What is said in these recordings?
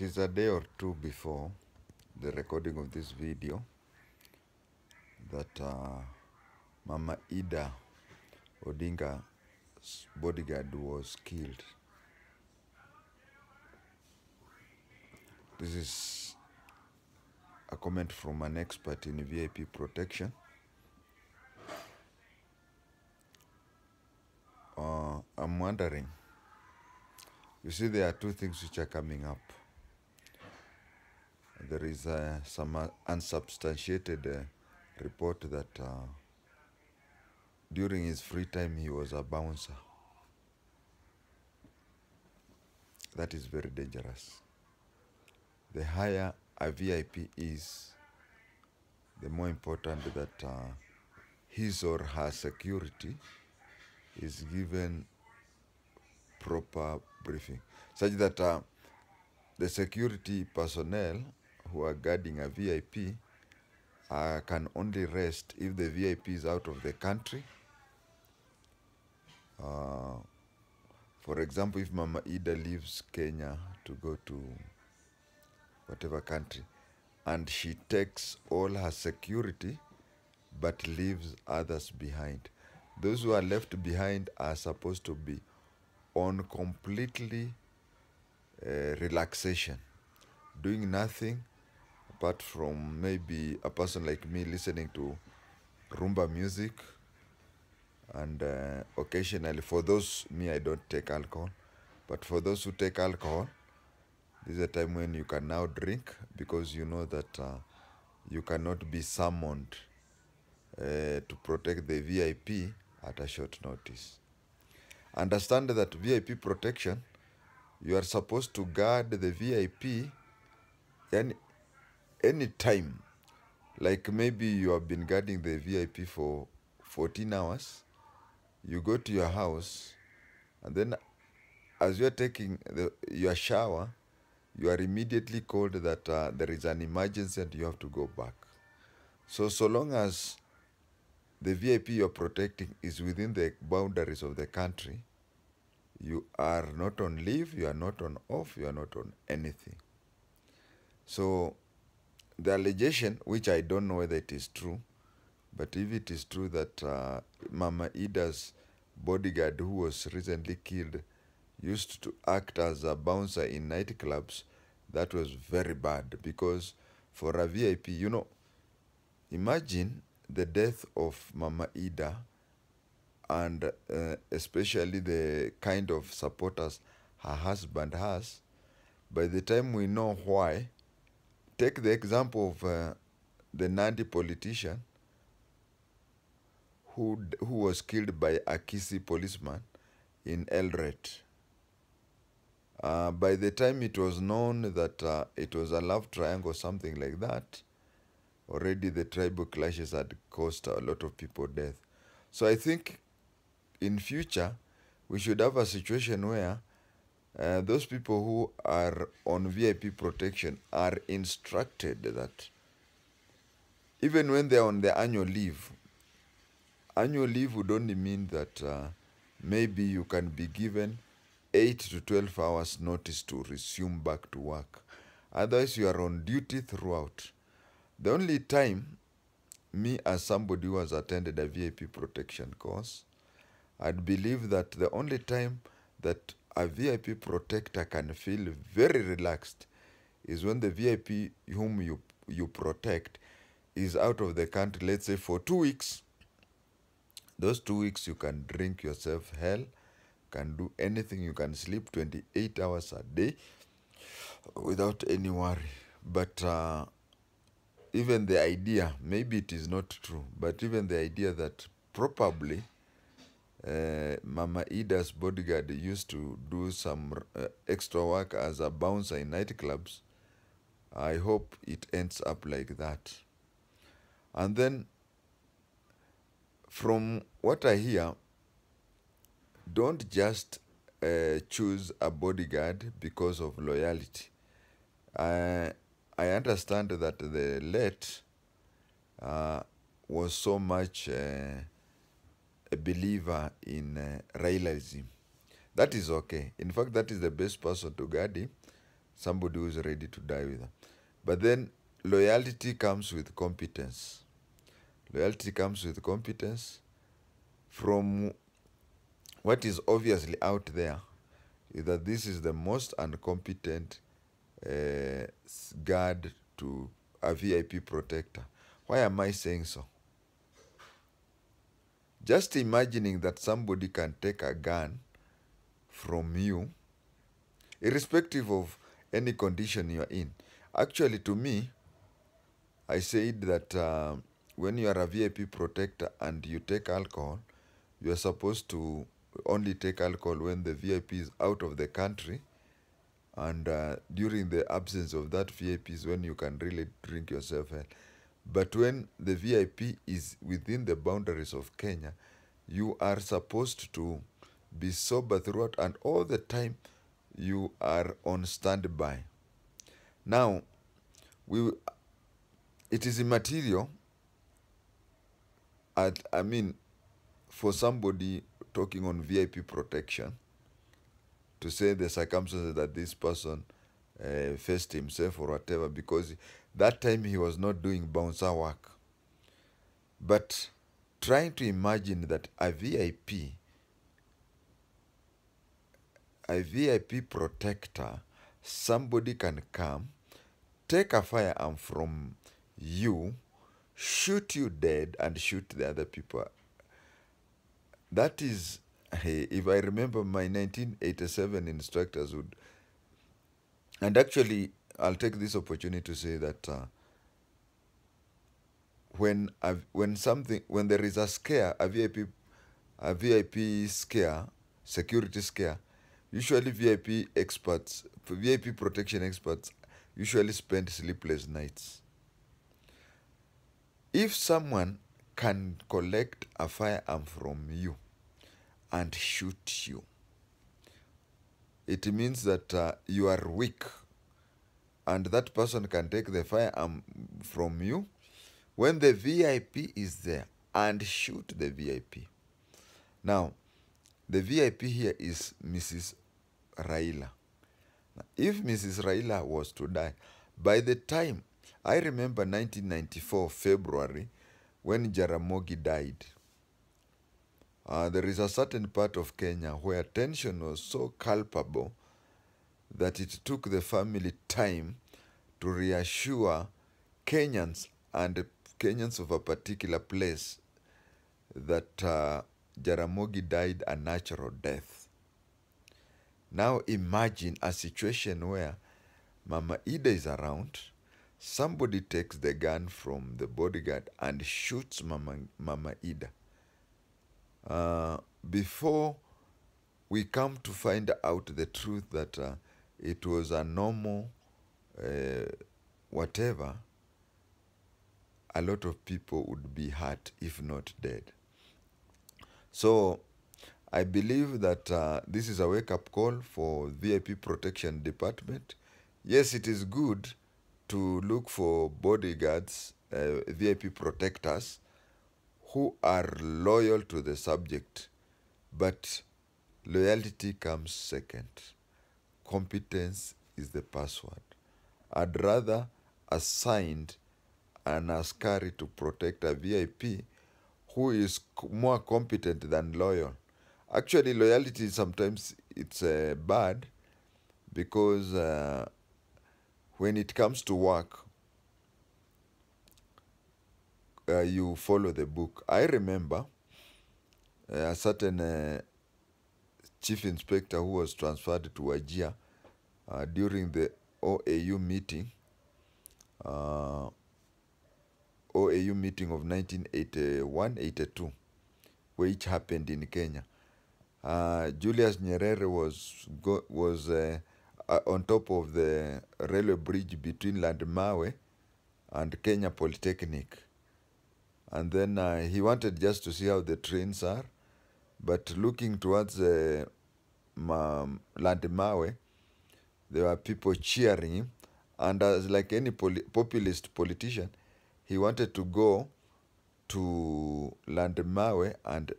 It is a day or two before the recording of this video that uh, Mama Ida Odinga's bodyguard was killed. This is a comment from an expert in VIP protection. Uh, I'm wondering, you see, there are two things which are coming up. There is uh, some uh, unsubstantiated uh, report that uh, during his free time he was a bouncer. That is very dangerous. The higher a VIP is, the more important that uh, his or her security is given proper briefing, such that uh, the security personnel who are guarding a VIP uh, can only rest if the VIP is out of the country. Uh, for example, if Mama Ida leaves Kenya to go to whatever country and she takes all her security but leaves others behind, those who are left behind are supposed to be on completely uh, relaxation, doing nothing apart from maybe a person like me listening to rumba music and uh, occasionally for those me i don't take alcohol but for those who take alcohol this is a time when you can now drink because you know that uh, you cannot be summoned uh, to protect the vip at a short notice. Understand that vip protection you are supposed to guard the vip any any time like maybe you have been guarding the vip for 14 hours you go to your house and then as you're taking the, your shower you are immediately called that uh, there is an emergency and you have to go back. So so long as the vip you're protecting is within the boundaries of the country you are not on leave you are not on off you are not on anything. So the allegation which i don't know whether it is true but if it is true that uh, Mama Ida's bodyguard, who was recently killed, used to act as a bouncer in nightclubs, that was very bad because for a VIP, you know, imagine the death of Mama Ida and uh, especially the kind of supporters her husband has. By the time we know why, take the example of uh, the Nandi politician who who was killed by a Kisii policeman in Eldoret. Uh, by the time it was known that uh, it was a love triangle, something like that, already the tribal clashes had caused a lot of people death. So I think in future we should have a situation where uh, those people who are on VIP protection are instructed that even when they're on their annual leave, annual leave would only mean that uh, maybe you can be given 8 to 12 hours notice to resume back to work. Otherwise, you are on duty throughout. The only time, me as somebody who has attended a VIP protection course, I'd believe that the only time that a VIP protector can feel very relaxed is when the VIP whom you, you protect is out of the country, let's say for two weeks. Those two weeks you can drink yourself hell, can do anything, you can sleep 28 hours a day without any worry. But uh, even the idea, maybe it is not true, but even the idea that probably uh, Mama Ida's bodyguard used to do some uh, extra work as a bouncer in nightclubs, I hope it ends up like that. And then, from what I hear, don't just uh, choose a bodyguard because of loyalty. I I understand that the late uh, was so much uh, a believer in uh, Railism. That is okay. In fact, that is the best person to guard him, somebody who is ready to die with her. But then loyalty comes with competence. Loyalty comes with competence from what is obviously out there is that this is the most incompetent uh, guard to a VIP protector. Why am I saying so? Just imagining that somebody can take a gun from you, irrespective of any condition you are in. Actually, to me, I said that uh, when you are a VIP protector and you take alcohol, you are supposed to only take alcohol when the VIP is out of the country. And uh, during the absence of that VIP is when you can really drink yourself. But when the VIP is within the boundaries of Kenya, you are supposed to be sober throughout and all the time you are on standby. Now, we it is immaterial. At, I mean, for somebody talking on VIP protection to say the circumstances that this person uh, faced himself or whatever, because that time he was not doing bouncer work. But trying to imagine that a VIP, a VIP protector, somebody can come, take a firearm from you, shoot you dead, and shoot the other people. That is, if I remember my 1987 instructors would, and actually, I'll take this opportunity to say that uh, when a, when something when there is a scare, a VIP a VIP scare, security scare, usually VIP experts, VIP protection experts, usually spend sleepless nights. If someone can collect a firearm from you and shoot you, it means that uh, you are weak and that person can take the firearm from you when the VIP is there and shoot the VIP. Now, the VIP here is Mrs. Raila. If Mrs. Raila was to die, by the time I remember 1994 February when Jaramogi died, uh, there is a certain part of Kenya where tension was so culpable that it took the family time to reassure Kenyans and Kenyans of a particular place that uh, Jaramogi died a natural death. Now imagine a situation where Mama Ida is around, somebody takes the gun from the bodyguard and shoots Mama, Mama Ida. Uh, before we come to find out the truth that uh, it was a normal uh, whatever, a lot of people would be hurt if not dead. So I believe that uh, this is a wake up call for VIP Protection Department. Yes, it is good to look for bodyguards, uh, VIP protectors who are loyal to the subject, but loyalty comes second. Competence is the password. I'd rather assigned an askari to protect a VIP who is more competent than loyal. Actually, loyalty sometimes it's uh, bad because uh, when it comes to work, uh, you follow the book. I remember a certain chief inspector who was transferred to Wajir during the OAU meeting. OAU meeting of 1981-82, which happened in Kenya. Uh, Julius Nyerere was go, was uh, uh, on top of the railway bridge between Landmawe and Kenya Polytechnic, and then he wanted just to see how the trains are, but looking towards uh, Landmawe, there were people cheering him, and as like any poli populist politician, he wanted to go to Landmawe and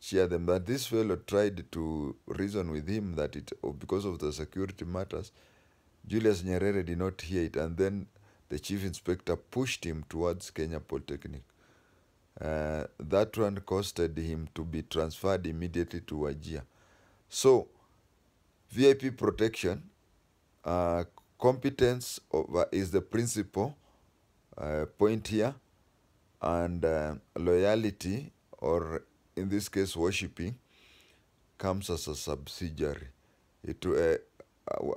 cheer them. But this fellow tried to reason with him that it, because of the security matters, Julius Nyerere did not hear it, and then the chief inspector pushed him towards Kenya Polytechnic. Uh, that one costed him to be transferred immediately to Wajir. So, VIP protection, uh, competence over, is the principal uh, point here, and uh, loyalty, or in this case, worshipping, comes as a subsidiary. It, uh,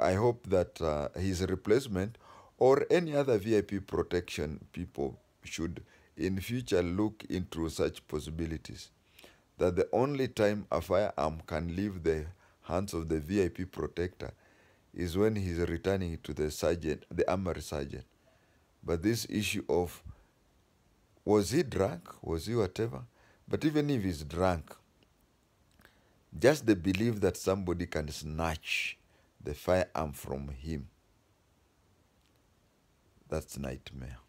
I hope that uh, his replacement or any other VIP protection people should in future look into such possibilities. That the only time a firearm can leave the hands of the VIP protector is when he's returning to the sergeant, the armory sergeant. But this issue of was he drunk? Was he whatever? But even if he's drunk, just the belief that somebody can snatch the firearm from him, that's nightmare.